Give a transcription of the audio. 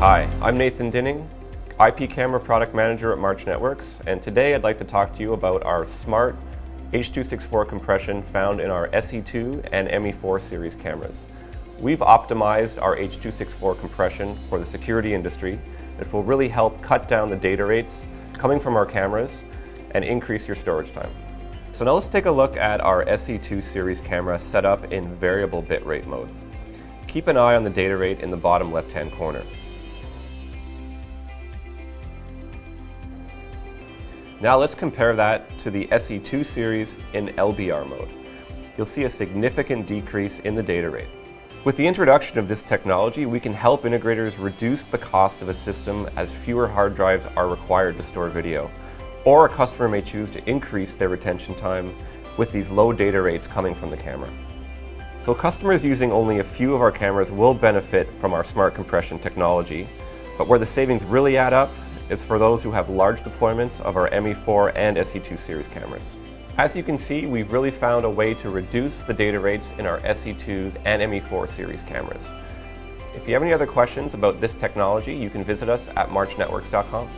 Hi, I'm Nathan Dinning, IP Camera Product Manager at March Networks, and today I'd like to talk to you about our smart H.264 compression found in our SE2 and ME4 series cameras. We've optimized our H.264 compression for the security industry. It will really help cut down the data rates coming from our cameras and increase your storage time. So now let's take a look at our SE2 series camera set up in variable bitrate mode. Keep an eye on the data rate in the bottom left-hand corner. Now let's compare that to the SE2 series in LBR mode. You'll see a significant decrease in the data rate. With the introduction of this technology, we can help integrators reduce the cost of a system as fewer hard drives are required to store video. Or a customer may choose to increase their retention time with these low data rates coming from the camera. So customers using only a few of our cameras will benefit from our smart compression technology, but where the savings really add up is for those who have large deployments of our ME4 and SE2 series cameras. As you can see, we've really found a way to reduce the data rates in our SE2 and ME4 series cameras. If you have any other questions about this technology, you can visit us at marchnetworks.com.